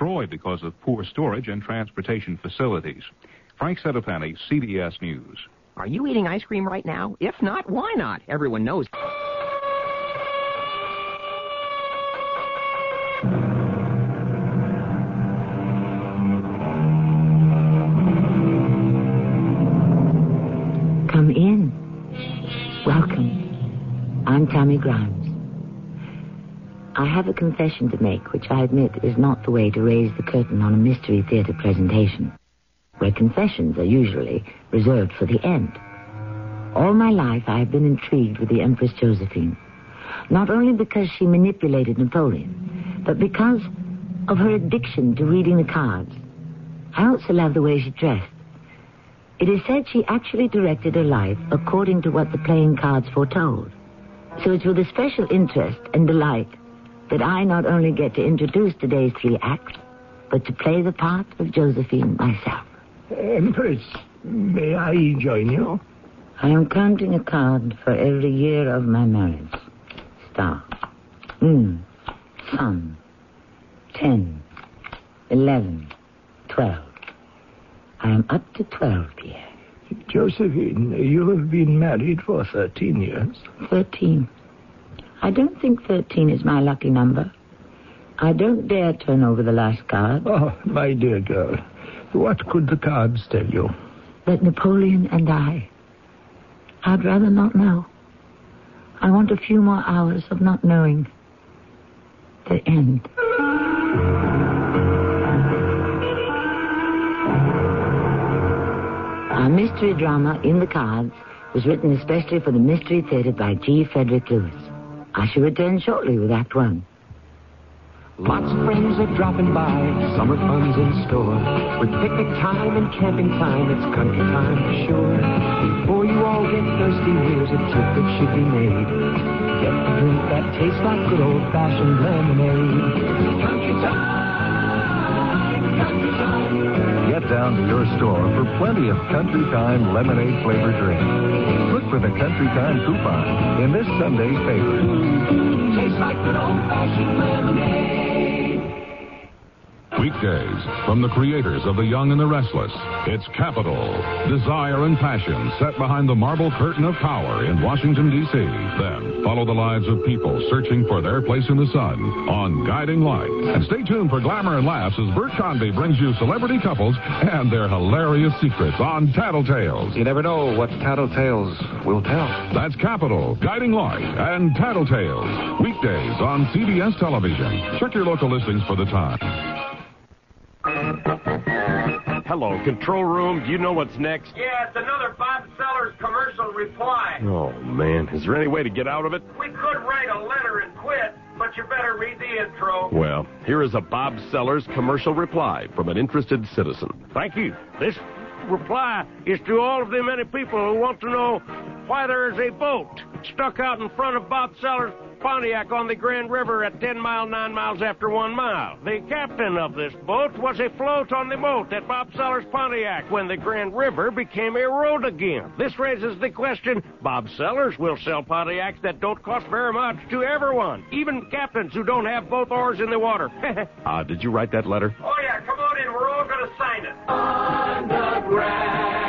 destroyed because of poor storage and transportation facilities. Frank Settipani, CBS News. Are you eating ice cream right now? If not, why not? Everyone knows. Come in. Welcome. I'm Tammy Grimes. I have a confession to make, which I admit is not the way to raise the curtain on a Mystery Theater presentation, where confessions are usually reserved for the end. All my life, I have been intrigued with the Empress Josephine, not only because she manipulated Napoleon, but because of her addiction to reading the cards. I also love the way she dressed. It is said she actually directed her life according to what the playing cards foretold. So it's with a special interest and delight that I not only get to introduce today's three acts, but to play the part of Josephine myself. Empress, may I join you? I am counting a card for every year of my marriage. Star. Moon. Sun. Ten. Eleven. Twelve. I am up to twelve, Pierre. Josephine, you have been married for 13 years. Thirteen. I don't think thirteen is my lucky number. I don't dare turn over the last card. Oh, my dear girl, what could the cards tell you? That Napoleon and I. I'd rather not know. I want a few more hours of not knowing. The end. Our mystery drama, In the Cards, was written especially for the Mystery Theater by G. Frederick Lewis. I shall return shortly with Act One. Lots of friends are dropping by, summer fun's in store. With picnic time and camping time, it's country time for sure. Before you all get thirsty, here's a tip that should be made. Get drink that tastes like good old-fashioned lemonade. Country time, country time. Down to your store for plenty of Country Time lemonade flavored drinks. Look for the Country Time coupon in this Sunday's paper. Tastes like good old-fashioned lemonade. Weekdays from the creators of The Young and the Restless. It's Capital, Desire and Passion set behind the marble curtain of power in Washington, D.C. Then follow the lives of people searching for their place in the sun on Guiding Light. And stay tuned for glamour and laughs as Bert Convy brings you celebrity couples and their hilarious secrets on Tattletales. You never know what Tattletales will tell. That's Capital, Guiding Light, and Tattletales. Weekdays on CBS Television. Check your local listings for the time. Hello, control room. Do you know what's next? Yeah, it's another Bob Sellers commercial reply. Oh, man. Is there any way to get out of it? We could write a letter and quit, but you better read the intro. Well, here is a Bob Sellers commercial reply from an interested citizen. Thank you. This reply is to all of the many people who want to know why there is a boat stuck out in front of Bob Sellers' Pontiac on the Grand River at 10 mile, 9 miles after 1 mile. The captain of this boat was afloat on the boat at Bob Sellers' Pontiac when the Grand River became a road again. This raises the question, Bob Sellers will sell Pontiacs that don't cost very much to everyone, even captains who don't have both oars in the water. Ah, did you write that letter? Oh, yeah, come on in. We're all going to sign it. On the Grand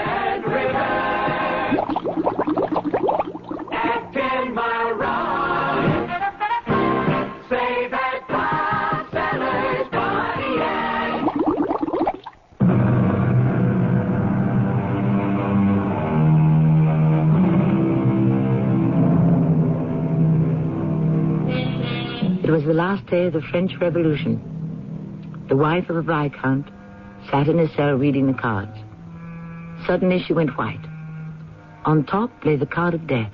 It was the last day of the French Revolution. The wife of a viscount sat in a cell reading the cards. Suddenly she went white. On top lay the card of death.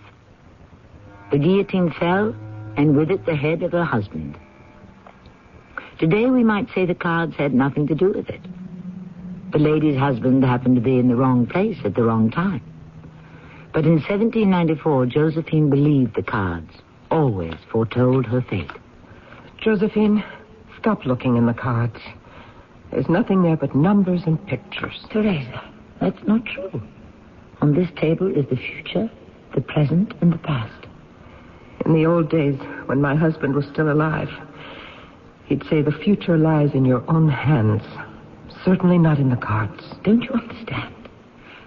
The guillotine fell, and with it the head of her husband. Today we might say the cards had nothing to do with it. The lady's husband happened to be in the wrong place at the wrong time. But in 1794, Josephine believed the cards always foretold her fate. Josephine, stop looking in the cards. There's nothing there but numbers and pictures. Teresa, that's not true. On this table is the future, the present, and the past. In the old days, when my husband was still alive, He'd say the future lies in your own hands. Certainly not in the cards. Don't you understand?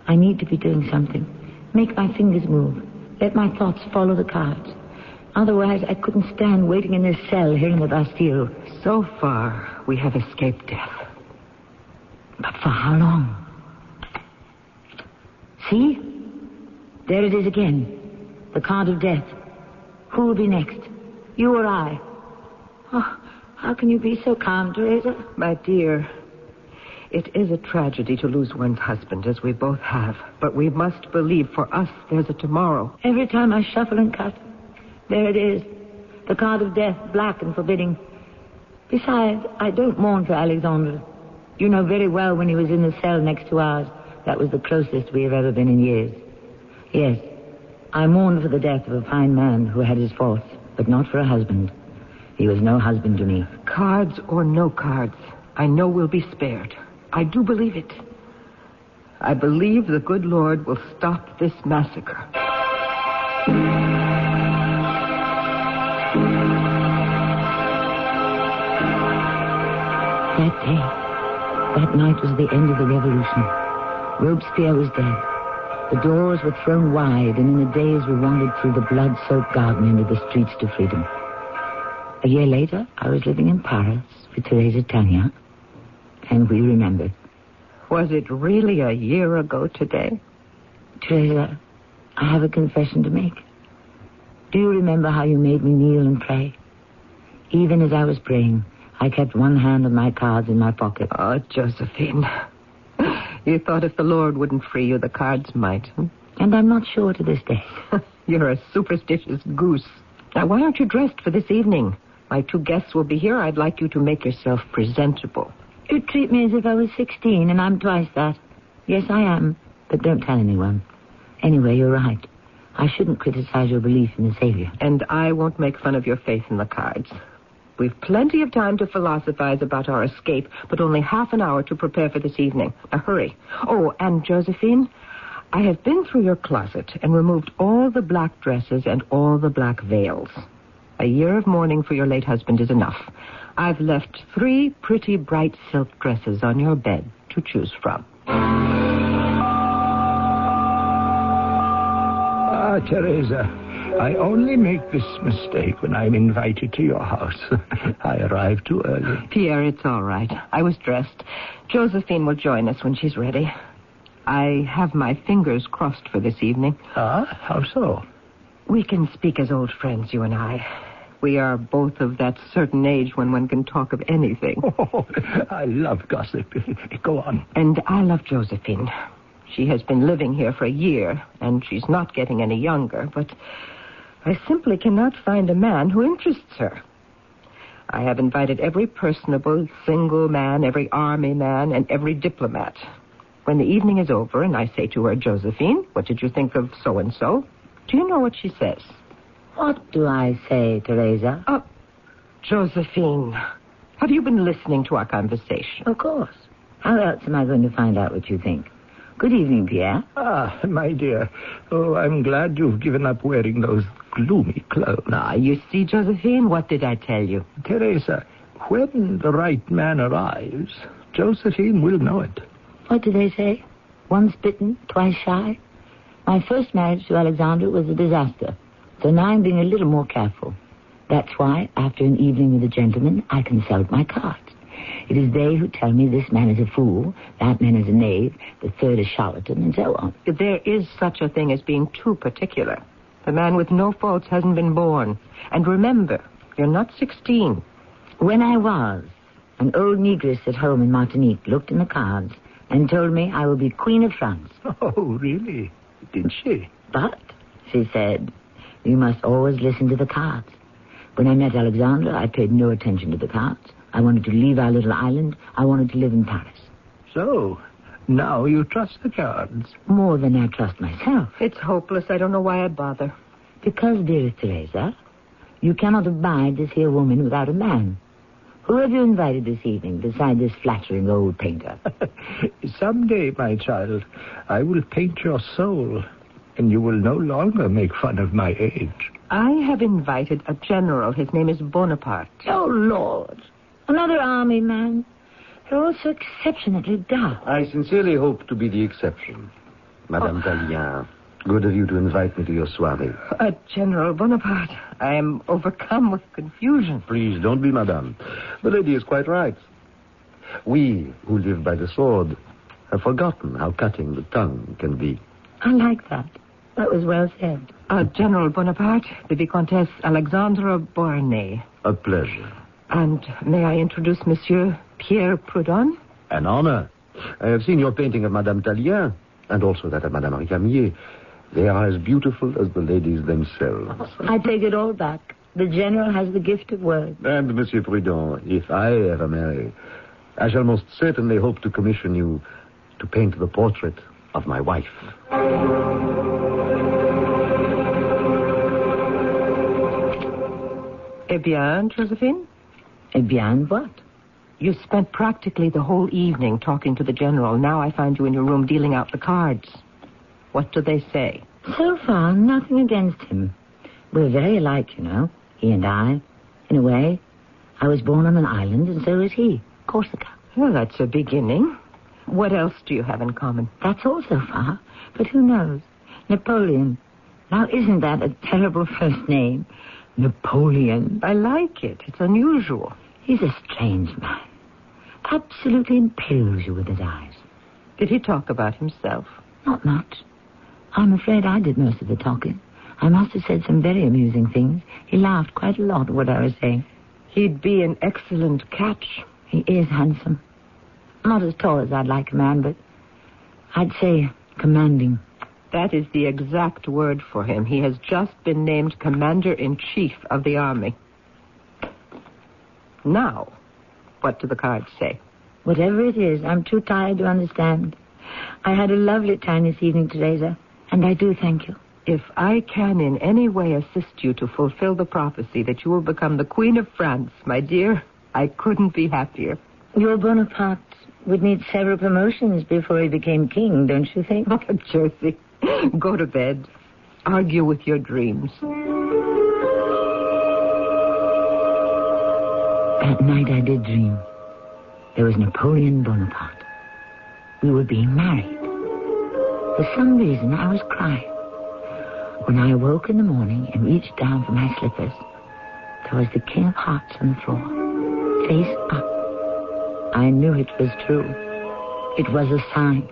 I need to be doing something. Make my fingers move. Let my thoughts follow the cards. Otherwise, I couldn't stand waiting in this cell here in the Bastille. So far, we have escaped death. But for how long? See? There it is again. The card of death. Who will be next? You or I? Oh, how can you be so calm, Teresa? My dear, it is a tragedy to lose one's husband, as we both have. But we must believe for us there's a tomorrow. Every time I shuffle and cut, there it is. The card of death, black and forbidding. Besides, I don't mourn for Alexandre. You know very well when he was in the cell next to ours, that was the closest we have ever been in years. Yes, I mourn for the death of a fine man who had his faults, but not for a husband. He was no husband to me. Cards or no cards, I know we'll be spared. I do believe it. I believe the good Lord will stop this massacre. That day, that night was the end of the revolution. Robespierre was dead. The doors were thrown wide, and in a daze we wandered through the blood-soaked garden into the streets to freedom. A year later, I was living in Paris with Teresa Tallien, and we remembered. Was it really a year ago today? Teresa, I have a confession to make. Do you remember how you made me kneel and pray? Even as I was praying, I kept one hand on my cards in my pocket. Oh, Josephine. You thought if the Lord wouldn't free you, the cards might. Hmm? And I'm not sure to this day. You're a superstitious goose. Now, why aren't you dressed for this evening? My two guests will be here. I'd like you to make yourself presentable. You treat me as if I was 16, and I'm twice that. Yes, I am. But don't tell anyone. Anyway, you're right. I shouldn't criticize your belief in the Savior. And I won't make fun of your faith in the cards. We've plenty of time to philosophize about our escape, but only half an hour to prepare for this evening. Now, hurry. Oh, and Josephine, I have been through your closet and removed all the black dresses and all the black veils. A year of mourning for your late husband is enough. I've left three pretty bright silk dresses on your bed to choose from. Ah, Teresa, I only make this mistake when I'm invited to your house. I arrive too early. Pierre, it's all right. I was dressed. Josephine will join us when she's ready. I have my fingers crossed for this evening. Ah, how so? We can speak as old friends, you and I. We are both of that certain age when one can talk of anything. Oh, I love gossip. Go on. And I love Josephine. She has been living here for a year, and she's not getting any younger, but I simply cannot find a man who interests her. I have invited every personable single man, every army man, and every diplomat. When the evening is over and I say to her, Josephine, what did you think of so and so? Do you know what she says? What do I say, Teresa? Oh, Josephine, have you been listening to our conversation? Of course. How else am I going to find out what you think? Good evening, Pierre. Ah, my dear. Oh, I'm glad you've given up wearing those gloomy clothes. Ah, you see, Josephine, what did I tell you? Teresa, when the right man arrives, Josephine will know it. What do they say? Once bitten, twice shy? My first marriage to Alexandre was a disaster, so now I'm being a little more careful. That's why, after an evening with a gentleman, I consult my cards. It is they who tell me this man is a fool, that man is a knave, the third a charlatan, and so on. There is such a thing as being too particular. The man with no faults hasn't been born. And remember, you're not 16. When I was, an old negress at home in Martinique looked in the cards and told me I would be Queen of France. Oh, really? Didn't she? But, she said, you must always listen to the cards. When I met Alexandre, I paid no attention to the cards. I wanted to leave our little island. I wanted to live in Paris. So, now you trust the cards. More than I trust myself. It's hopeless. I don't know why I bother. Because, dearest Teresa, you cannot abide this here woman without a man. Who have you invited this evening beside this flattering old painter? Someday, my child, I will paint your soul, and you will no longer make fun of my age. I have invited a general. His name is Bonaparte. Oh, Lord. Another army man. They're all so exceptionally dull. I sincerely hope to be the exception. Madame Tallien, good of you to invite me to your soiree. Uh, General Bonaparte, I am overcome with confusion. Please don't be, madame. The lady is quite right. We who live by the sword have forgotten how cutting the tongue can be. I like that. That was well said. Uh, General Bonaparte, the Vicomtesse Alexandra Beauharnais. A pleasure. And may I introduce Monsieur Pierre Prudhon? An honor. I have seen your painting of Madame Tallien and also that of Madame Recamier. They are as beautiful as the ladies themselves. I take it all back. The general has the gift of words. And, Monsieur Prudhon, if I ever marry, I shall most certainly hope to commission you to paint the portrait of my wife. Eh bien, Josephine? Eh bien, what? You spent practically the whole evening talking to the general. Now I find you in your room dealing out the cards. What do they say? So far, nothing against him. We're very alike, you know, he and I. In a way, I was born on an island, and so is he, Corsica. Well, that's a beginning. What else do you have in common? That's all so far, but who knows? Napoleon. Now, isn't that a terrible first name? Napoleon. I like it. It's unusual. He's a strange man. Absolutely impales you with his eyes. Did he talk about himself? Not much. I'm afraid I did most of the talking. I must have said some very amusing things. He laughed quite a lot at what I was saying. He'd be an excellent catch. He is handsome. Not as tall as I'd like a man, but I'd say commanding. That is the exact word for him. He has just been named Commander in Chief of the Army. Now, what do the cards say? Whatever it is, I'm too tired to understand. I had a lovely time this evening, Teresa, and I do thank you. If I can in any way assist you to fulfill the prophecy that you will become the Queen of France, my dear, I couldn't be happier. Your Bonaparte would need several promotions before he became king, don't you think? Oh, Josie, go to bed. Argue with your dreams. That night I did dream. There was Napoleon Bonaparte. We were being married. For some reason, I was crying. When I awoke in the morning and reached down for my slippers, there was the King of Hearts on the floor, face up. I knew it was true. It was a sign.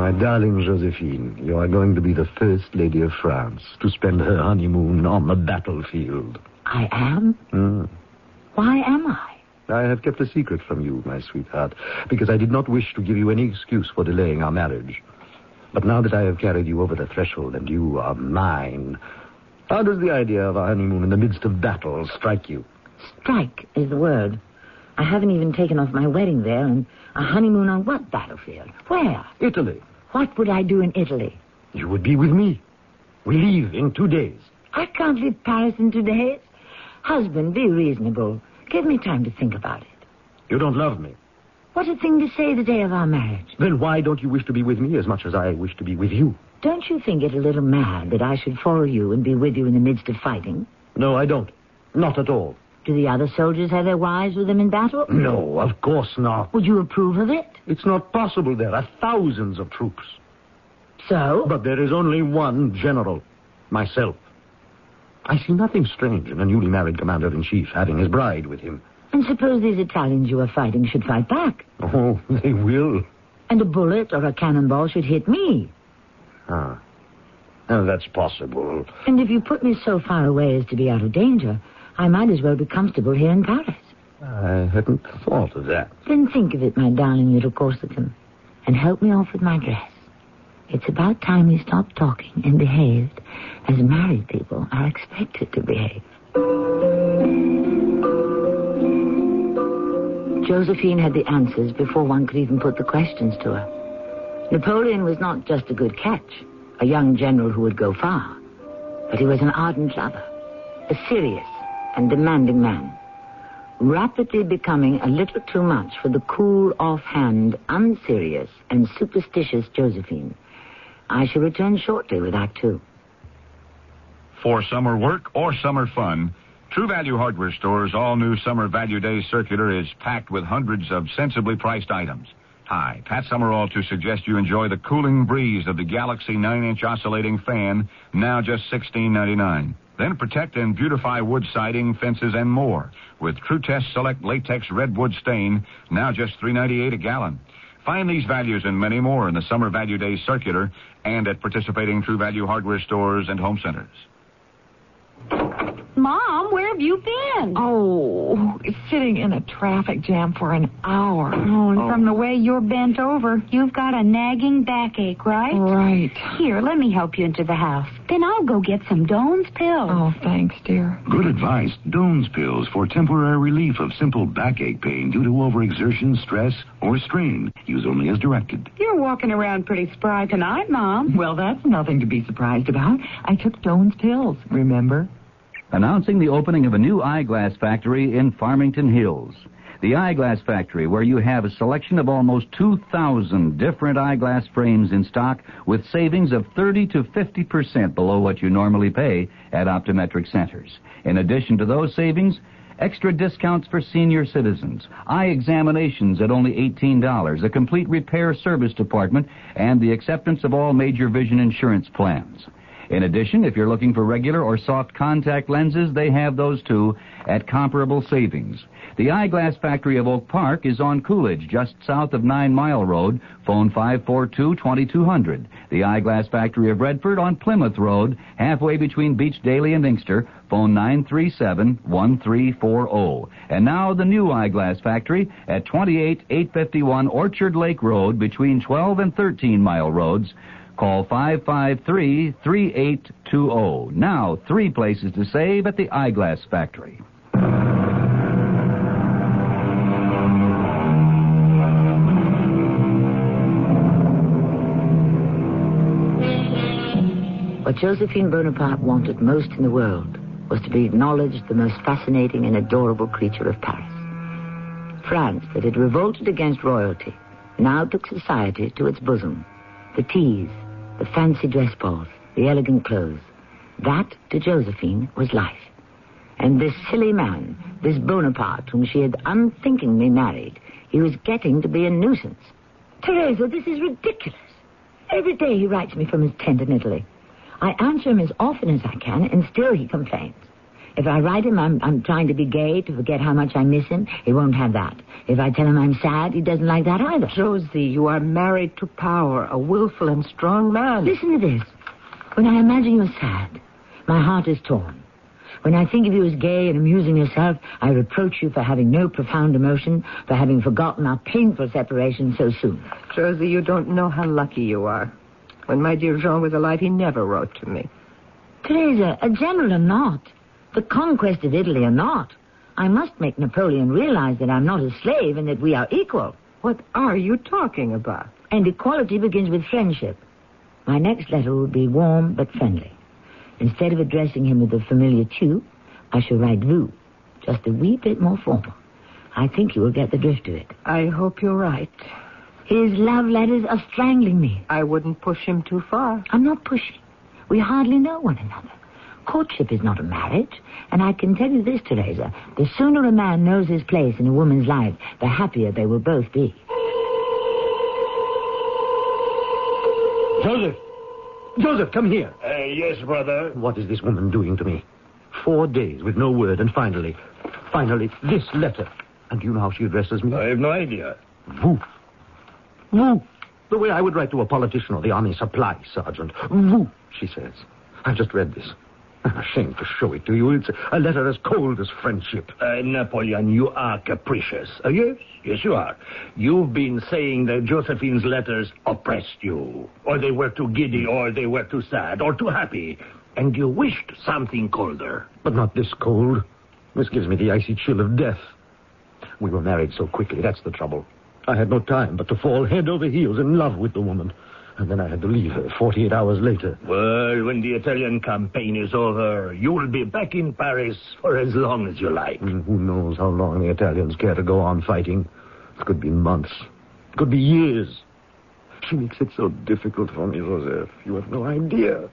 My darling Josephine, you are going to be the first lady of France to spend her honeymoon on the battlefield. I am? Mm. Why am I? I have kept a secret from you, my sweetheart, because I did not wish to give you any excuse for delaying our marriage. But now that I have carried you over the threshold and you are mine, how does the idea of a honeymoon in the midst of battle strike you? Strike is the word. I haven't even taken off my wedding there, and a honeymoon on what battlefield? Where? Italy. What would I do in Italy? You would be with me. We leave in two days. I can't leave Paris in two days. Husband, be reasonable. Give me time to think about it. You don't love me. What a thing to say the day of our marriage. Then why don't you wish to be with me as much as I wish to be with you? Don't you think it a little mad that I should follow you and be with you in the midst of fighting? No, I don't. Not at all. Do the other soldiers have their wives with them in battle? No, of course not. Would you approve of it? It's not possible. There are thousands of troops. So? But there is only one general. Myself. I see nothing strange in a newly married commander-in-chief having his bride with him. And suppose these Italians you are fighting should fight back? Oh, they will. And a bullet or a cannonball should hit me? Ah. Oh, that's possible. And if you put me so far away as to be out of danger, I might as well be comfortable here in Paris. I hadn't thought of that. Then think of it, my darling little Corsican, and help me off with my dress. It's about time you stopped talking and behaved as married people are expected to behave. Josephine had the answers before one could even put the questions to her. Napoleon was not just a good catch, a young general who would go far, but he was an ardent lover, a serious and demanding man, rapidly becoming a little too much for the cool, offhand, unserious, and superstitious Josephine. I shall return shortly with Act Two. For summer work or summer fun, True Value Hardware Store's all new Summer Value Day circular is packed with hundreds of sensibly priced items. Hi, Pat Summerall to suggest you enjoy the cooling breeze of the Galaxy 9-inch oscillating fan, now just $16.99. Then protect and beautify wood siding, fences, and more with Tru-Test Select Latex Redwood Stain, now just $3.98 a gallon. Find these values and many more in the Summer Value Day circular and at participating True Value hardware stores and home centers. Mom, where have you been? Oh, sitting in a traffic jam for an hour. Oh, and from oh. the way you're bent over, you've got a nagging backache, right? Right. Here, let me help you into the house. Then I'll go get some Doan's pills. Oh, thanks, dear. Good advice. Doan's pills for temporary relief of simple backache pain due to overexertion, stress, or strain. Use only as directed. You're walking around pretty spry tonight, Mom. Well, that's nothing to be surprised about. I took Doan's pills, remember? Announcing the opening of a new eyeglass factory in Farmington Hills. The Eyeglass Factory, where you have a selection of almost 2,000 different eyeglass frames in stock with savings of 30 to 50% below what you normally pay at optometric centers. In addition to those savings, extra discounts for senior citizens, eye examinations at only $18, a complete repair service department, and the acceptance of all major vision insurance plans. In addition, if you're looking for regular or soft contact lenses, they have those too at comparable savings. The Eyeglass Factory of Oak Park is on Coolidge, just south of Nine Mile Road. Phone 542-2200. The Eyeglass Factory of Redford on Plymouth Road, halfway between Beech Daly and Inkster. Phone 937-1340. And now the new Eyeglass Factory at 28851 Orchard Lake Road between 12 and 13 Mile Roads. Call 553-3820. Now, three places to save at the Eyeglass Factory. What Josephine Bonaparte wanted most in the world was to be acknowledged the most fascinating and adorable creature of Paris. France, that had revolted against royalty, now took society to its bosom. The teas, the fancy dress balls, the elegant clothes. That, to Josephine, was life. And this silly man, this Bonaparte, whom she had unthinkingly married, he was getting to be a nuisance. Teresa, this is ridiculous. Every day he writes me from his tent in Italy. I answer him as often as I can, and still he complains. If I write him I'm, I'm trying to be gay, to forget how much I miss him, he won't have that. If I tell him I'm sad, he doesn't like that either. Josie, you are married to power, a willful and strong man. Listen to this. When I imagine you're sad, my heart is torn. When I think of you as gay and amusing yourself, I reproach you for having no profound emotion, for having forgotten our painful separation so soon. Josie, you don't know how lucky you are. When my dear Jean was alive, he never wrote to me. Teresa, a general or not, the conquest of Italy or not, I must make Napoleon realize that I'm not a slave and that we are equal. What are you talking about? And equality begins with friendship. My next letter will be warm but friendly. Instead of addressing him with the familiar tu, I shall write vous, just a wee bit more formal. I think you will get the drift of it. I hope you're right. His love letters are strangling me. I wouldn't push him too far. I'm not pushing. We hardly know one another. Courtship is not a marriage, and I can tell you this, Teresa. The sooner a man knows his place in a woman's life, the happier they will both be. Joseph! Joseph, come here. Uh, yes, brother. What is this woman doing to me? Four days with no word, and finally, finally, this letter. And do you know how she addresses me? I have no idea. Vous. Vous. The way I would write to a politician or the army supply sergeant. Vous, she says. I've just read this. I'm ashamed to show it to you. It's a letter as cold as friendship. Uh, Napoleon, you are capricious. Uh, yes, yes, you are. You've been saying that Josephine's letters oppressed you, or they were too giddy, or they were too sad, or too happy, and you wished something colder. But not this cold. This gives me the icy chill of death. We were married so quickly, that's the trouble. I had no time but to fall head over heels in love with the woman. And then I had to leave her 48 hours later. Well, when the Italian campaign is over, you'll be back in Paris for as long as you like. Mm, who knows how long the Italians care to go on fighting? It could be months. It could be years. She makes it so difficult for me, Joseph. You have no idea.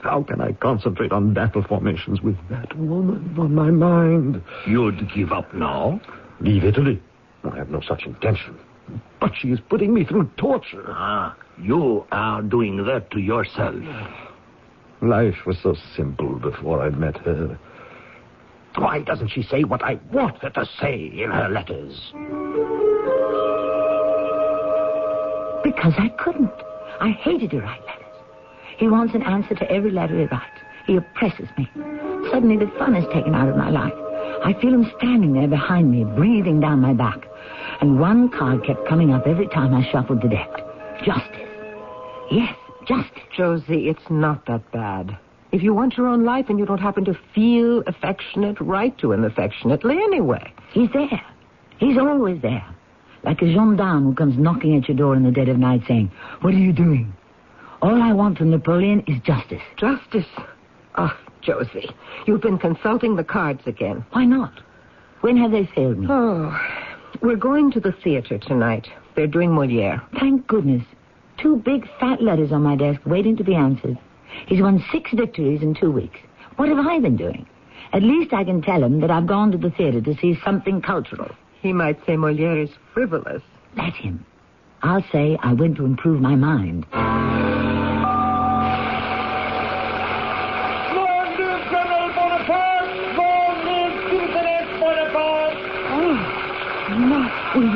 How can I concentrate on battle formations with that woman on my mind? You'd give up now? Leave Italy? I have no such intention. But she is putting me through torture. Ah, you are doing that to yourself. Life was so simple before I met her. Why doesn't she say what I want her to say in her letters? Because I couldn't. I hated to write letters. He wants an answer to every letter he writes. He oppresses me. Suddenly the fun is taken out of my life. I feel him standing there behind me, breathing down my back. And one card kept coming up every time I shuffled the deck. Justice. Yes, justice. Josie, it's not that bad. If you want your own life and you don't happen to feel affectionate, write to him affectionately anyway. He's there. He's always there. Like a gendarme who comes knocking at your door in the dead of night saying, What are you doing? All I want from Napoleon is justice. Justice? Oh, Josie, you've been consulting the cards again. Why not? When have they failed me? Oh, we're going to the theater tonight. They're doing Moliere. Thank goodness. Two big fat letters on my desk waiting to be answered. He's won six victories in two weeks. What have I been doing? At least I can tell him that I've gone to the theater to see something cultural. He might say Moliere is frivolous. Let him. I'll say I went to improve my mind.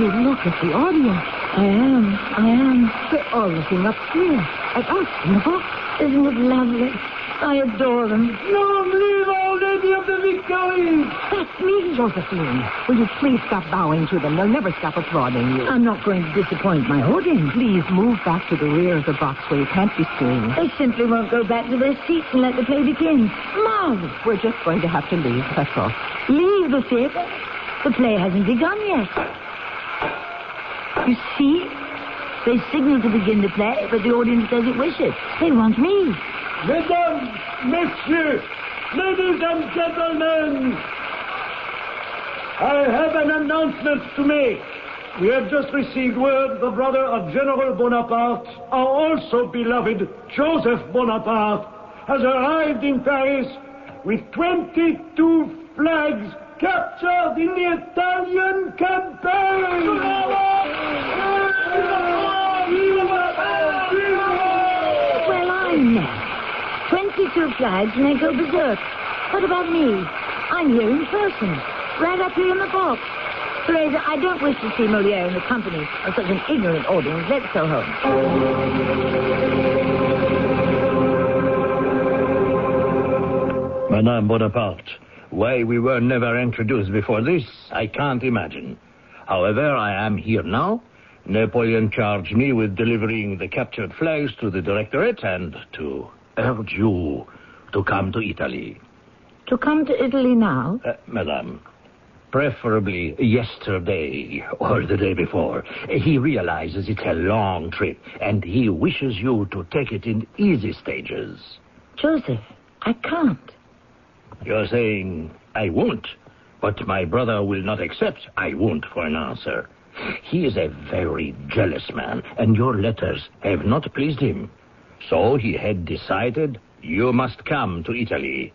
You look at the audience? I am. I am. They're all looking up here at us in the box. Isn't it lovely? I adore them. Long live Our Lady of the Victory! That's me, Josephine. Will you please stop bowing to them? They'll never stop applauding you. I'm not going to disappoint my audience. Please move back to the rear of the box where you can't be seen. They simply won't go back to their seats and let the play begin. Mom! We're just going to have to leave, that's all. Leave the theater? The play hasn't begun yet. You see? They signal to begin the play, but the audience doesn't wish it. They want me. Mesdames, Messieurs, ladies and gentlemen, I have an announcement to make. We have just received word the brother of General Bonaparte, our also beloved Joseph Bonaparte, has arrived in Paris with 22 flags captured in the Italian campaign. Well, I'm next. 22 flags and they go berserk. What about me? I'm here in person, right up here in the box. Teresa, I don't wish to see Moliere in the company of such an ignorant audience. Let's go home. Madame Bonaparte, why we were never introduced before this, I can't imagine. However, I am here now. Napoleon charged me with delivering the captured flags to the Directorate and to urge you to come to Italy. To come to Italy now? Uh, Madame, preferably yesterday or the day before. He realizes it's a long trip, and he wishes you to take it in easy stages. Joseph, I can't. You're saying, I won't, but my brother will not accept I won't for an answer. He is a very jealous man, and your letters have not pleased him. So he had decided you must come to Italy.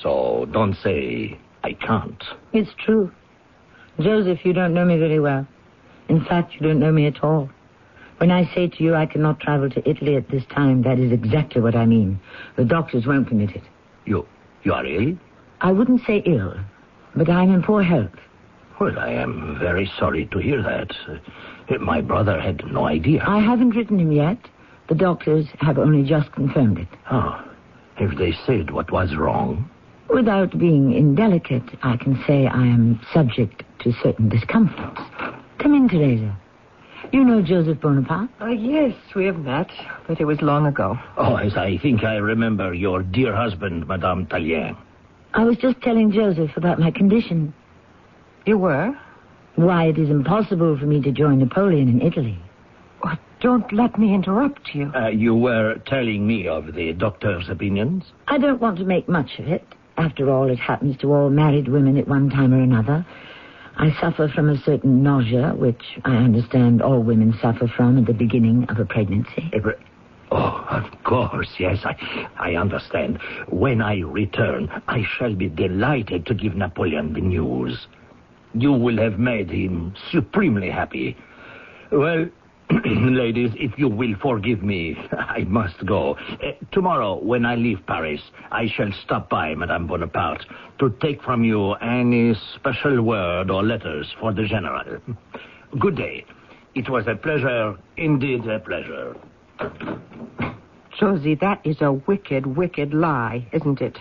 So don't say, I can't. It's true. Joseph, you don't know me very well. In fact, you don't know me at all. When I say to you I cannot travel to Italy at this time, that is exactly what I mean. The doctors won't permit it. You, you are ill? I wouldn't say ill, but I'm in poor health. Well, I am very sorry to hear that. My brother had no idea. I haven't written him yet. The doctors have only just confirmed it. Oh. Have they said what was wrong? Without being indelicate, I can say I am subject to certain discomforts. Come in, Teresa. You know Joseph Bonaparte? Uh, yes, we have met, but it was long ago. Oh, as I think I remember your dear husband, Madame Tallien. I was just telling Joseph about my condition. You were? Why, it is impossible for me to join Napoleon in Italy. Oh, don't let me interrupt you. Uh, you were telling me of the doctor's opinions? I don't want to make much of it. After all, it happens to all married women at one time or another. I suffer from a certain nausea, which I understand all women suffer from at the beginning of a pregnancy. Uh, Oh, of course, yes, I, I understand. When I return, I shall be delighted to give Napoleon the news. You will have made him supremely happy. Well, ladies, if you will forgive me, I must go. Uh, tomorrow, when I leave Paris, I shall stop by Madame Bonaparte to take from you any special word or letters for the General. Good day. It was a pleasure, indeed a pleasure. Josie, that is a wicked, wicked lie, isn't it?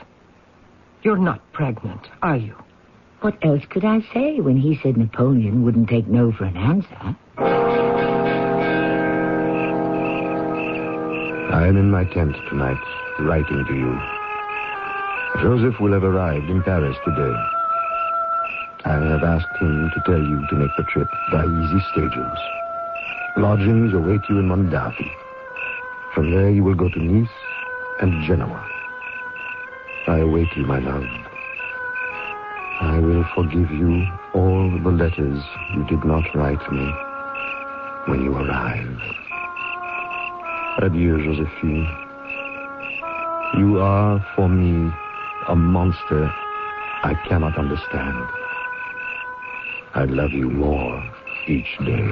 You're not pregnant, are you? What else could I say when he said Napoleon wouldn't take no for an answer? I am in my tent tonight, writing to you. Joseph will have arrived in Paris today. I have asked him to tell you to make the trip by easy stages. Lodgings await you in Mondovi. From there you will go to Nice and Genoa. I await you, my love. I will forgive you all the letters you did not write me when you arrive. Adieu, Josephine. You are, for me, a monster I cannot understand. I love you more each day.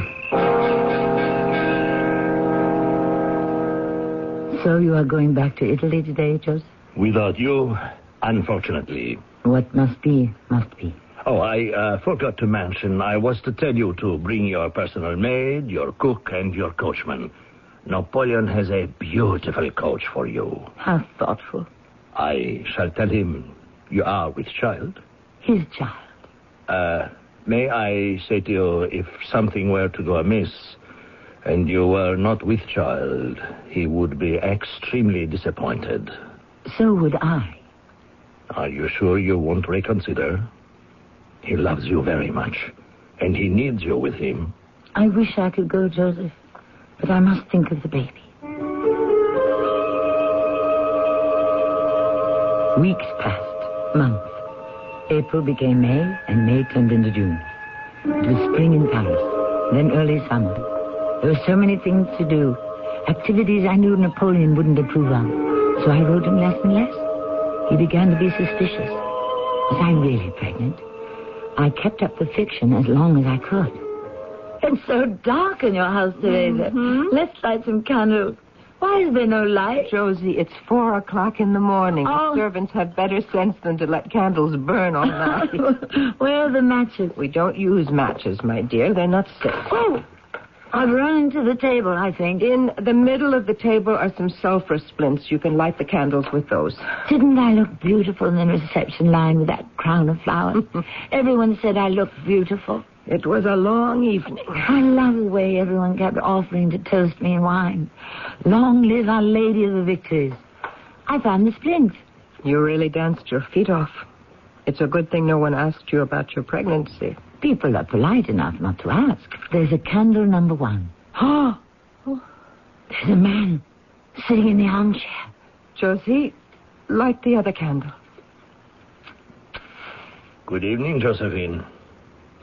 So you are going back to Italy today, Joseph? Without you, unfortunately. What must be, must be. Oh, I uh, forgot to mention, I was to tell you to bring your personal maid, your cook, and your coachman. Napoleon has a beautiful coach for you. How thoughtful. I shall tell him you are with child. His child. Uh, may I say to you, if something were to go amiss, and you were not with child, he would be extremely disappointed. So would I. Are you sure you won't reconsider? He loves you very much, and he needs you with him. I wish I could go, Joseph, but I must think of the baby. Weeks passed, months. April became May, and May turned into June. It was spring in Paris, then early summer. There were so many things to do, activities I knew Napoleon wouldn't approve of. So I wrote him less and less. He began to be suspicious. Was I really pregnant? I kept up the fiction as long as I could. It's so dark in your house, Teresa. Mm-hmm. Let's light some candles. Why is there no light? Josie, it's four o'clock in the morning. Oh. The servants have better sense than to let candles burn all night. Where are the matches? we don't use matches, my dear. They're not safe. Oh, I've run into the table, I think. In the middle of the table are some sulfur splints. You can light the candles with those. Didn't I look beautiful in the reception line with that crown of flowers? everyone said I looked beautiful. It was a long evening. I love the way everyone kept offering to toast me in wine. Long live our Lady of the Victories. I found the splints. You really danced your feet off. It's a good thing no one asked you about your pregnancy. People are polite enough not to ask. There's a candle number one. Oh, there's a man sitting in the armchair. Josie, light the other candle. Good evening, Josephine.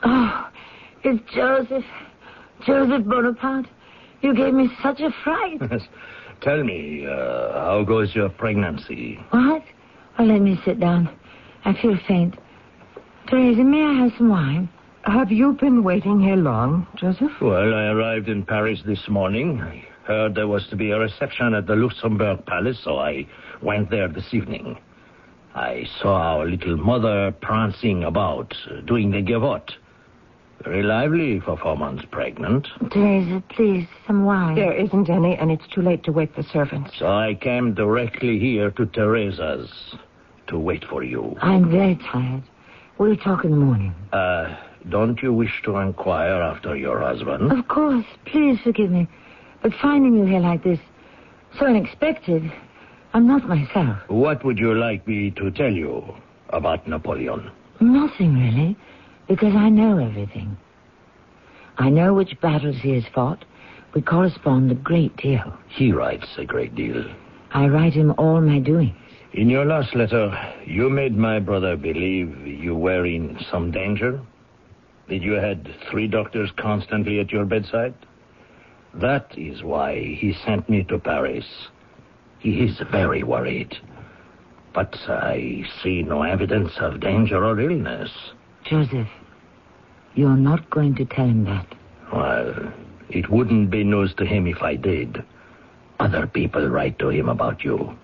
Oh, it's Joseph. Joseph Bonaparte. You gave me such a fright. Yes. Tell me, uh, how goes your pregnancy? What? Oh, let me sit down. I feel faint. Teresa, may I have some wine? Have you been waiting here long, Joseph? Well, I arrived in Paris this morning. I heard there was to be a reception at the Luxembourg Palace, so I went there this evening. I saw our little mother prancing about, uh, doing the gavotte. Very lively for four months pregnant. Teresa, please, some wine. There isn't any, and it's too late to wake the servants. So I came directly here to Teresa's to wait for you. I'm very tired. We'll talk in the morning. Uh, don't you wish to inquire after your husband? Of course. Please forgive me. But finding you here like this, so unexpected, I'm not myself. What would you like me to tell you about Napoleon? Nothing, really, because I know everything. I know which battles he has fought. We correspond a great deal. He writes a great deal. I write him all my doings. In your last letter, you made my brother believe you were in some danger. That you had three doctors constantly at your bedside. That is why he sent me to Paris. He is very worried. But I see no evidence of danger or illness. Joseph, you're not going to tell him that. Well, it wouldn't be news to him if I did. Other people write to him about you.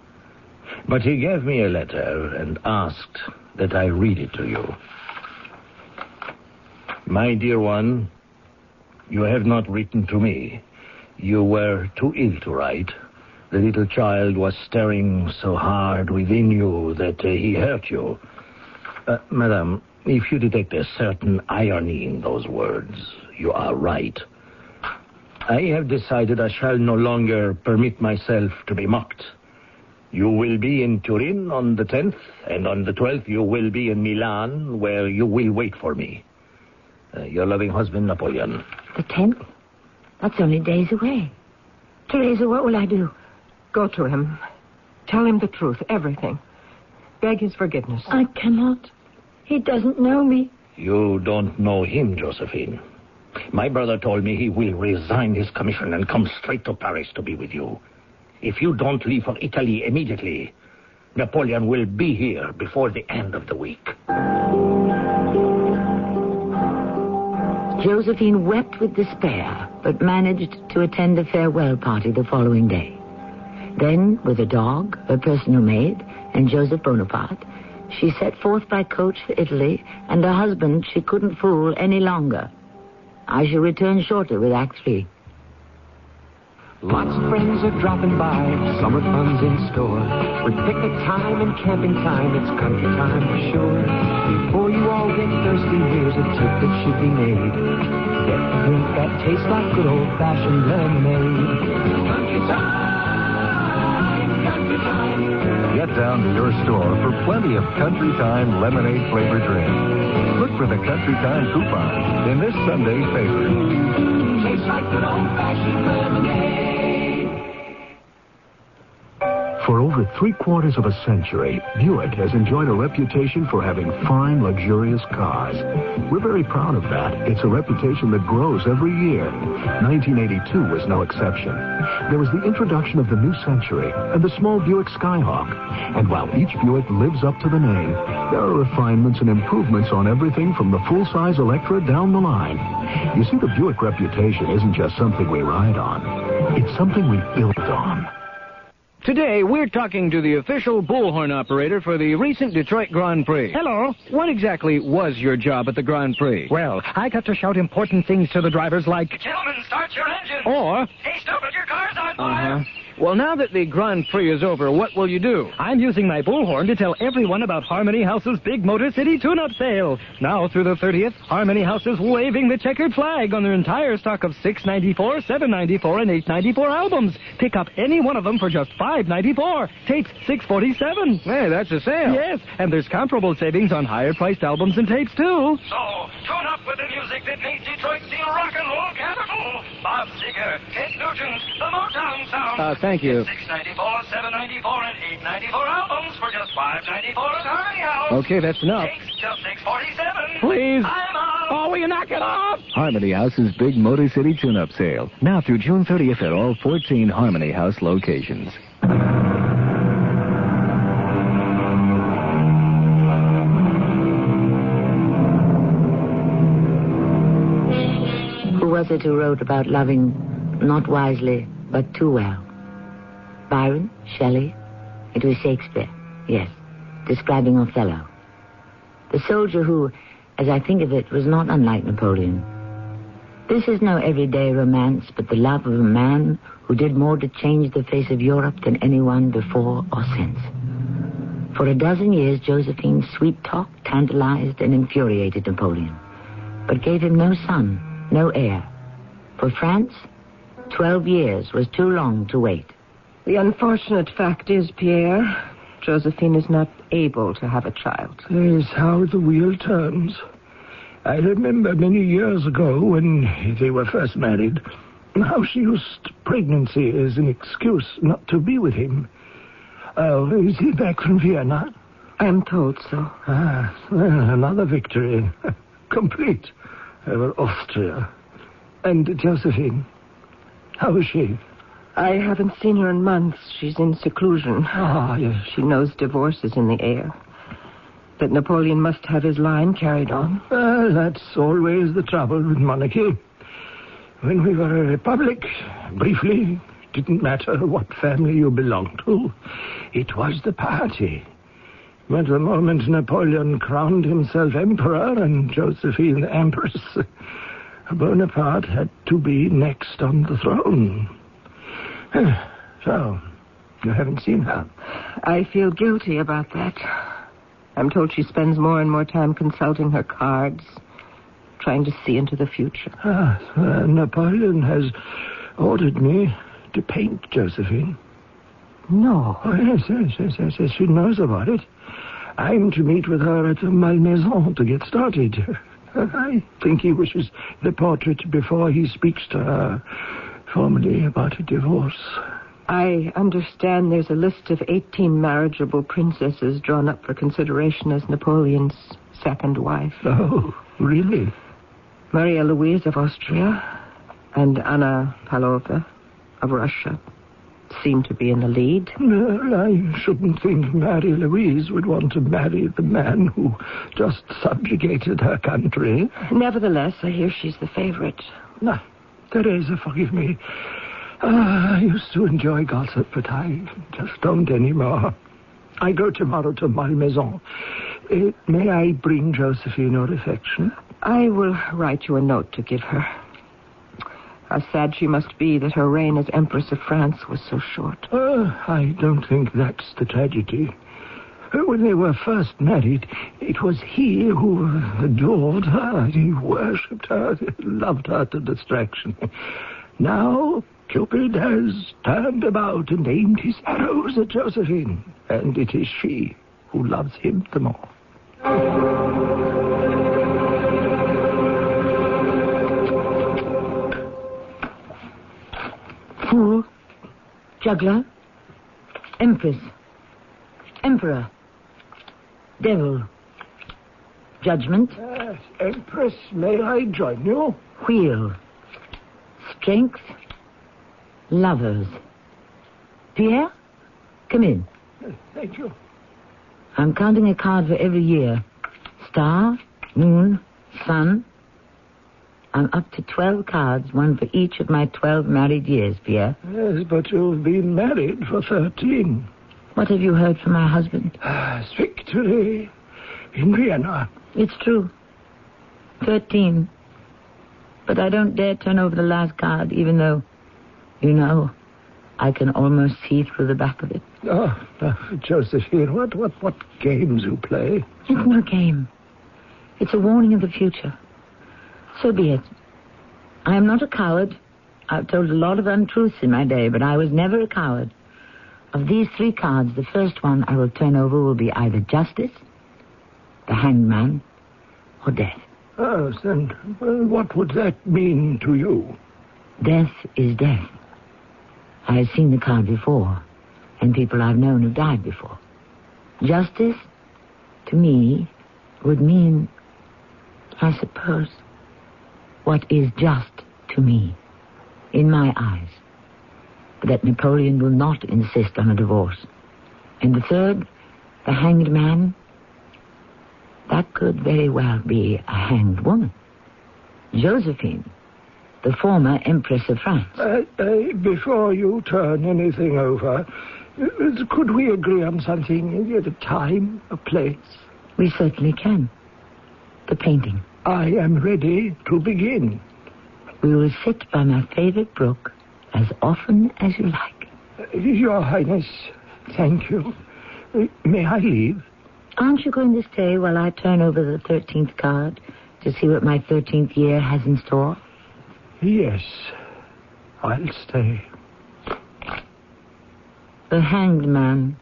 But he gave me a letter and asked that I read it to you. My dear one, you have not written to me. You were too ill to write. The little child was staring so hard within you that uh, he hurt you. Uh, madam, if you detect a certain irony in those words, you are right. I have decided I shall no longer permit myself to be mocked. You will be in Turin on the 10th, and on the 12th you will be in Milan, where you will wait for me. Uh, your loving husband, Napoleon. The 10th? That's only days away. Teresa, what will I do? Go to him. Tell him the truth, everything. Beg his forgiveness. I cannot. He doesn't know me. You don't know him, Josephine. My brother told me he will resign his commission and come straight to Paris to be with you. If you don't leave for Italy immediately, Napoleon will be here before the end of the week. Josephine wept with despair, but managed to attend a farewell party the following day. Then, with a dog, her personal maid, and Joseph Bonaparte, she set forth by coach for Italy, and her husband she couldn't fool any longer. I shall return shortly with Act Three. Lots of friends are dropping by, summer fun's in store. With picnic time and camping time, it's country time for sure. Before you all get thirsty, here's a tip that should be made. Get a drink that tastes like good old-fashioned lemonade. Country time, country time. Get down to your store for plenty of Country Time lemonade flavored drinks. Look for the Country Time coupon in this Sunday's paper. Tastes like good old-fashioned lemonade. For over three quarters of a century, Buick has enjoyed a reputation for having fine, luxurious cars. We're very proud of that. It's a reputation that grows every year. 1982 was no exception. There was the introduction of the new century and the small Buick Skyhawk. And while each Buick lives up to the name, there are refinements and improvements on everything from the full-size Electra down the line. You see, the Buick reputation isn't just something we ride on. It's something we build on. Today, we're talking to the official bullhorn operator for the recent Detroit Grand Prix. Hello. What exactly was your job at the Grand Prix? Well, I got to shout important things to the drivers like, Gentlemen, start your engine. Or, Hey, stupid, your car's on fire. uh-huh. Well, now that the Grand Prix is over, what will you do? I'm using my bullhorn to tell everyone about Harmony House's big Motor City tune-up sale. Now through the 30th, Harmony House is waving the checkered flag on their entire stock of 694, 794, and 894 albums. Pick up any one of them for just 594. Tapes 647. Hey, that's a sale. Yes, and there's comparable savings on higher-priced albums and tapes too. So, tune up with the music that made Detroit Bob Ted Nugent, the Motown sound. Uh, thank you. 694, 794, and 894 albums for just 594 at Harmony House. Okay, that's enough. Takes just 647. Please. I'm out. Oh, will you knock it off? Harmony House's big Motor City tune-up sale. Now through June 30th at all 14 Harmony House locations. Who was it who wrote about loving not wisely, but too well? Byron? Shelley? It was Shakespeare, yes, describing Othello. The soldier who, as I think of it, was not unlike Napoleon. This is no everyday romance, but the love of a man who did more to change the face of Europe than anyone before or since. For a dozen years, Josephine's sweet talk tantalized and infuriated Napoleon, but gave him no son, no heir. For France, twelve years was too long to wait. The unfortunate fact is, Pierre, Josephine is not able to have a child. That is how the wheel turns. I remember many years ago when they were first married how she used pregnancy as an excuse not to be with him. Oh, is he back from Vienna? I am told so. Ah, well, another victory. Complete over Austria. And Josephine, How is she? I haven't seen her in months. She's in seclusion. Ah, yes. She knows divorce is in the air. That Napoleon must have his line carried on. Well, that's always the trouble with monarchy. When we were a republic, briefly, it didn't matter what family you belonged to. It was the party. But the moment Napoleon crowned himself emperor and Josephine empress, Bonaparte had to be next on the throne. So, you haven't seen her? I feel guilty about that. I'm told she spends more and more time consulting her cards, trying to see into the future. Ah, uh, Napoleon has ordered me to paint Josephine. No. Oh, yes, yes, yes, yes, yes. She knows about it. I'm to meet with her at the Malmaison to get started. I think he wishes the portrait before he speaks to her formally about a divorce. I understand there's a list of 18 marriageable princesses drawn up for consideration as Napoleon's second wife. Oh, really? Maria Louise of Austria and Anna Pavlovna of Russia seem to be in the lead. Well, I shouldn't think Mary Louise would want to marry the man who just subjugated her country. Nevertheless, I hear she's the favorite. No, Teresa, forgive me. Ah, I used to enjoy gossip, but I just don't anymore. I go tomorrow to Malmaison. Uh, may I bring Josephine your affection? I will write you a note to give her. How sad she must be that her reign as Empress of France was so short. Oh, I don't think that's the tragedy. When they were first married, it was he who adored her. He worshipped her, loved her to distraction. Now, Cupid has turned about and aimed his arrows at Josephine, and it is she who loves him the more. Fool, juggler, empress, emperor, devil, judgment, Yes, Empress, may I join you? wheel, strength, lovers. Pierre, come in. Thank you. I'm counting a card for every year. Star, moon, sun. I'm up to 12 cards, one for each of my 12 married years, Pierre. Yes, but you've been married for 13. What have you heard from my husband? Ah, victory in Vienna. It's true. 13. But I don't dare turn over the last card, even though, you know, I can almost see through the back of it. Oh, uh, Josephine, what, what, what games you play? It's no game. It's a warning of the future. So be it. I am not a coward. I've told a lot of untruths in my day, but I was never a coward. Of these three cards, the first one I will turn over will be either justice, the hanged man, or death. Oh, then, well, what would that mean to you? Death is death. I have seen the card before, and people I've known have died before. Justice, to me, would mean, I suppose, what is just to me, in my eyes. That Napoleon will not insist on a divorce. And the third, the hanged man, that could very well be a hanged woman. Josephine, the former Empress of France. Uh, uh, before you turn anything over, uh, could we agree on something? A time, a place? We certainly can. The painting. I am ready to begin. We will sit by my favorite brook as often as you like. Your Highness, thank you. May I leave? Aren't you going to stay while I turn over the 13th card to see what my 13th year has in store? Yes, I'll stay. The hanged man.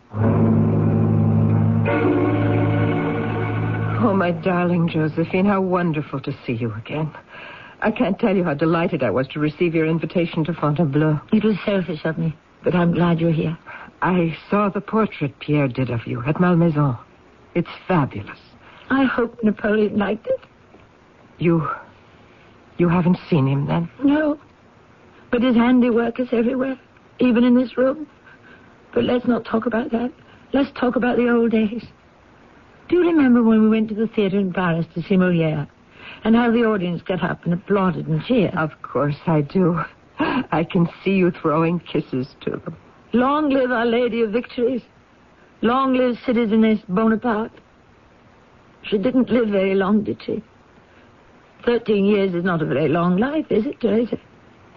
Oh, my darling Josephine, how wonderful to see you again. I can't tell you how delighted I was to receive your invitation to Fontainebleau. It was selfish of me, but I'm glad you're here. I saw the portrait Pierre did of you at Malmaison. It's fabulous. I hope Napoleon liked it. You. You haven't seen him then? No. But his handiwork is everywhere, even in this room. But let's not talk about that. Let's talk about the old days. Do you remember when we went to the theatre in Paris to see Molière? And how the audience got up and applauded and cheered? Of course I do. I can see you throwing kisses to them. Long live Our Lady of Victories. Long live Citizeness Bonaparte. She didn't live very long, did she? Thirteen years is not a very long life, is it, Teresa?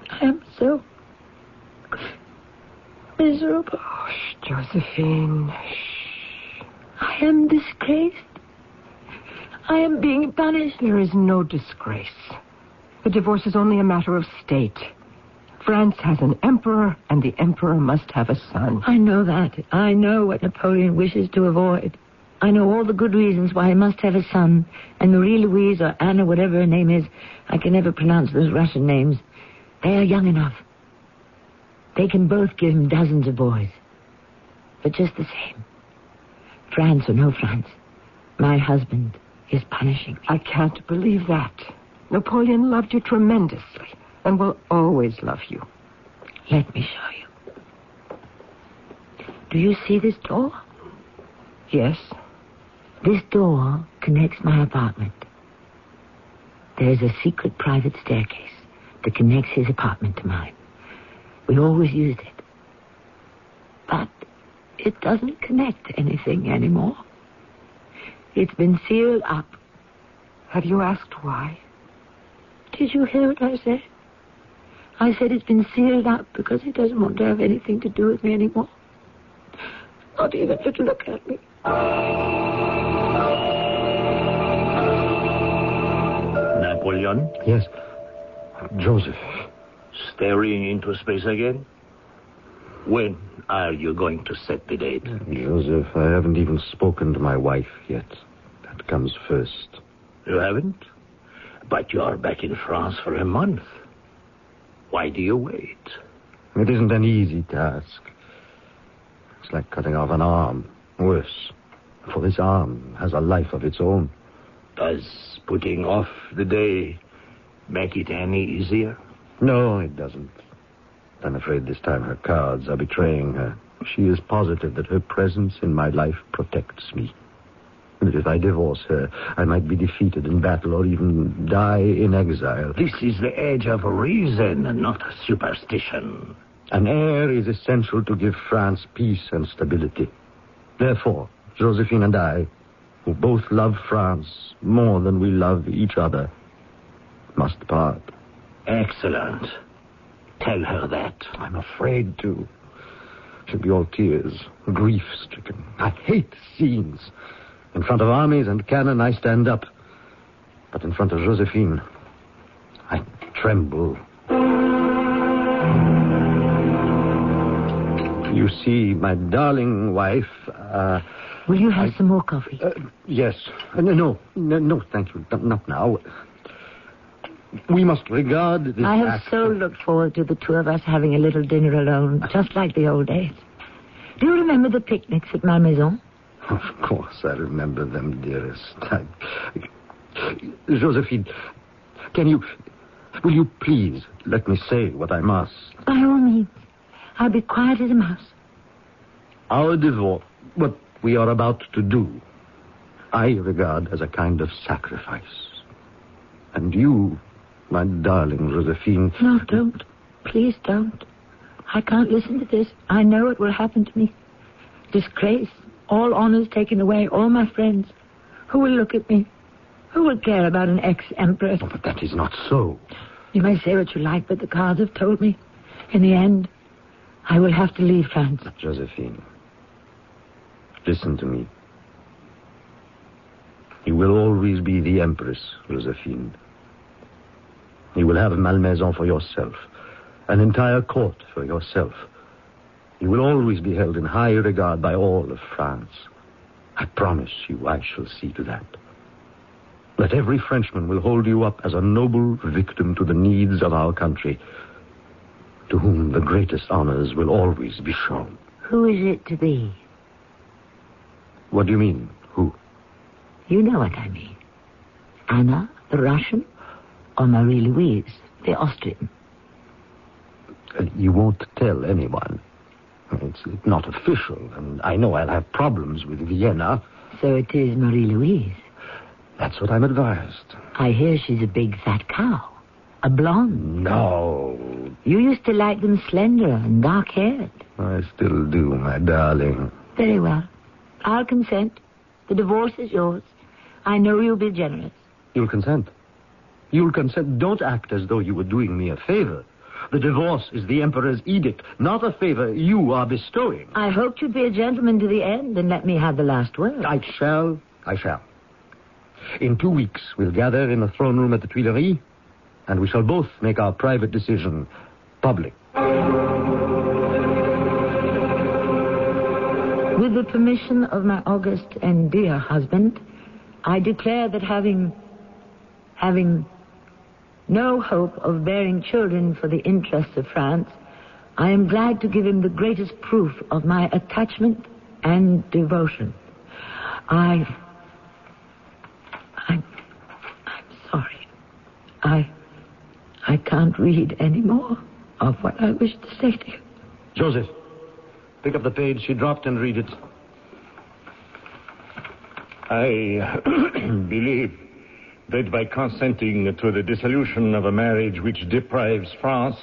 I am so miserable. Oh, Josephine. I am disgraced. I am being punished. There is no disgrace. The divorce is only a matter of state. France has an emperor, and the emperor must have a son. I know that. I know what Napoleon wishes to avoid. I know all the good reasons why he must have a son. And Marie Louise or Anna, whatever her name is, I can never pronounce those Russian names. They are young enough. They can both give him dozens of boys. But just the same, France or no France, my husband is punishing me. I can't believe that. Napoleon loved you tremendously and will always love you. Let me show you. Do you see this door? Yes. This door connects my apartment. There is a secret private staircase that connects his apartment to mine. We always used it. But it doesn't connect anything anymore. It's been sealed up. Have you asked why? Did you hear what I said? I said it's been sealed up because he doesn't want to have anything to do with me anymore. Not even to look at me. Napoleon? Yes. Joseph. Staring into space again? When are you going to set the date? Joseph, I haven't even spoken to my wife yet. That comes first. You haven't? But you are back in France for a month. Why do you wait? It isn't an easy task. It's like cutting off an arm. Worse. For this arm has a life of its own. Does putting off the day make it any easier? No, it doesn't. I'm afraid this time her cards are betraying her. She is positive that her presence in my life protects me. And that if I divorce her, I might be defeated in battle or even die in exile. This is the age of reason and not superstition. An heir is essential to give France peace and stability. Therefore, Josephine and I, who both love France more than we love each other, must part. Excellent. Tell her that. I'm afraid to. She'll be all tears, grief stricken. I hate scenes. In front of armies and cannon, I stand up. But in front of Josephine, I tremble. You see, my darling wife. Uh, Will you have I- some more coffee? uh, yes. Uh, no, no, no, no, thank you. Not now. We must regard this I have act- so looked forward to the two of us having a little dinner alone, just like the old days. Do you remember the picnics at Malmaison? Of course, I remember them, dearest. I... Josephine, can you. Will you please let me say what I must? By all means. I'll be quiet as a mouse. Our divorce, what we are about to do, I regard as a kind of sacrifice. And you, my darling Josephine. No, don't. Please don't. I can't listen to this. I know it will happen to me. Disgrace, all honors taken away, all my friends. Who will look at me? Who will care about an ex-empress? Oh, but that is not so. You may say what you like, but the cards have told me. In the end, I will have to leave France. Josephine, listen to me. You will always be the Empress, Josephine. You will have Malmaison for yourself, an entire court for yourself. You will always be held in high regard by all of France. I promise you I shall see to that. That every Frenchman will hold you up as a noble victim to the needs of our country, to whom the greatest honors will always be shown. Who is it to be? What do you mean? Who? You know what I mean. Anna, the Russian, or Marie Louise, the Austrian. Uh, You won't tell anyone. It's not official, and I know I'll have problems with Vienna. So it is Marie Louise. That's what I'm advised. I hear she's a big fat cow. A blonde. No. You used to like them slender and dark haired. I still do, my darling. Very well. I'll consent. The divorce is yours. I know you'll be generous. You'll consent. You'll consent. Don't act as though you were doing me a favor. The divorce is the Emperor's edict, not a favor you are bestowing. I hoped you'd be a gentleman to the end and let me have the last word. I shall. I shall. In two weeks, we'll gather in the throne room at the Tuileries, and we shall both make our private decision public. With the permission of my august and dear husband, I declare that having having no hope of bearing children for the interests of France, I am glad to give him the greatest proof of my attachment and devotion. I I'm I'm sorry. I I can't read any more of what I wish to say to you. Joseph, pick up the page she dropped and read it. I believe that by consenting to the dissolution of a marriage which deprives France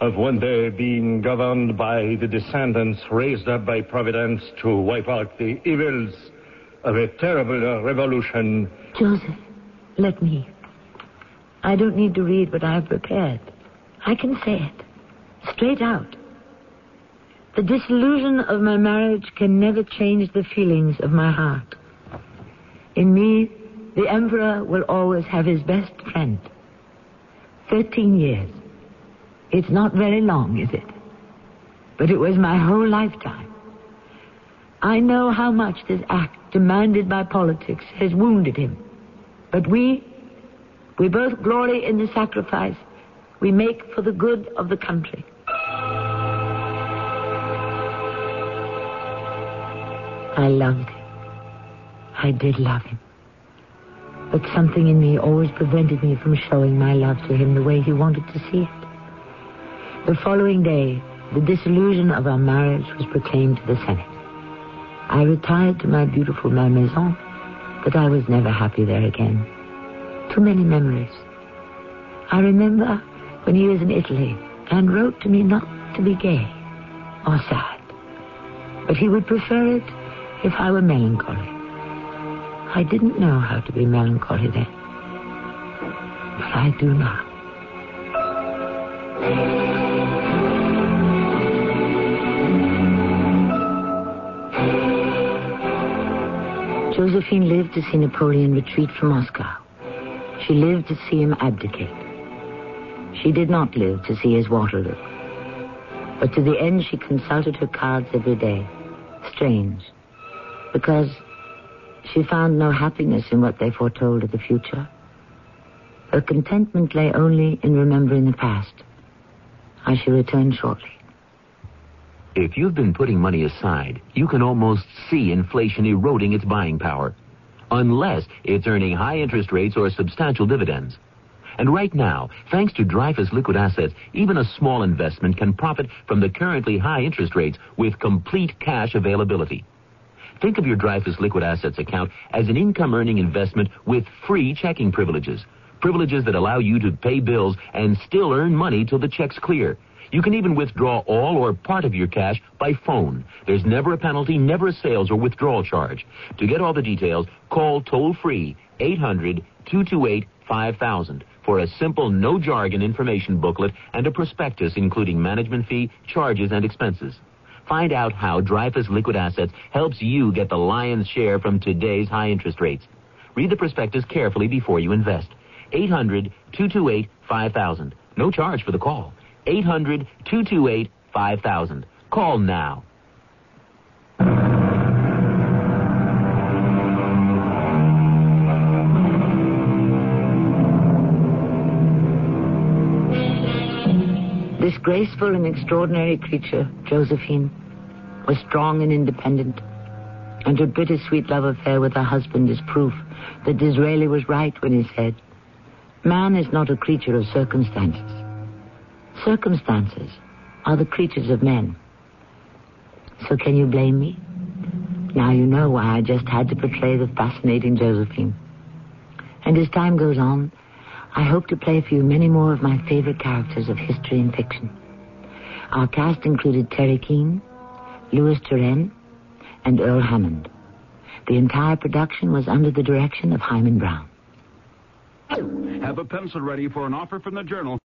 of one day being governed by the descendants raised up by Providence to wipe out the evils of a terrible revolution. Joseph, let me. I don't need to read what I've prepared. I can say it. Straight out. The disillusion of my marriage can never change the feelings of my heart. In me, the Emperor will always have his best friend. Thirteen years. It's not very long, is it? But it was my whole lifetime. I know how much this act, demanded by politics, has wounded him. But we, we both glory in the sacrifice we make for the good of the country. I loved him. I did love him. But something in me always prevented me from showing my love to him the way he wanted to see it. The following day, the dissolution of our marriage was proclaimed to the Senate. I retired to my beautiful Malmaison, but I was never happy there again. Too many memories. I remember when he was in Italy and wrote to me not to be gay or sad, but he would prefer it if I were melancholy. I didn't know how to be melancholy then, but I do now. Josephine lived to see Napoleon retreat from Moscow. She lived to see him abdicate. She did not live to see his Waterloo. But to the end she consulted her cards every day. Strange. Because she found no happiness in what they foretold of the future. Her contentment lay only in remembering the past. I shall return shortly. If you've been putting money aside, you can almost see inflation eroding its buying power. Unless it's earning high interest rates or substantial dividends. And right now, thanks to Dreyfus Liquid Assets, even a small investment can profit from the currently high interest rates with complete cash availability. Think of your Dreyfus Liquid Assets account as an income-earning investment with free checking privileges. Privileges that allow you to pay bills and still earn money till the checks clear. You can even withdraw all or part of your cash by phone. There's never a penalty, never a sales or withdrawal charge. To get all the details, call toll-free 800-228-5000 for a simple no jargon information booklet and a prospectus including management fee, charges, and expenses. Find out how Dreyfus Liquid Assets helps you get the lion's share from today's high interest rates. Read the prospectus carefully before you invest. 800-228-5000. No charge for the call. 800-228-5000. Call now. Graceful and extraordinary creature, Josephine, was strong and independent, and her bittersweet love affair with her husband is proof that Disraeli was right when he said, Man is not a creature of circumstances. Circumstances are the creatures of men. So can you blame me? Now you know why I just had to portray the fascinating Josephine. And as time goes on, I hope to play for you many more of my favorite characters of history and fiction. Our cast included Teri Keane, Louis Turenne, and Earl Hammond. The entire production was under the direction of Himan Brown. Have a pencil ready for an offer from the Journal.